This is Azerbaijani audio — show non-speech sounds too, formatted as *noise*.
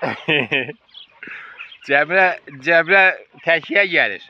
*laughs* Cəbrə, Cəbrə təkiyə gəlir.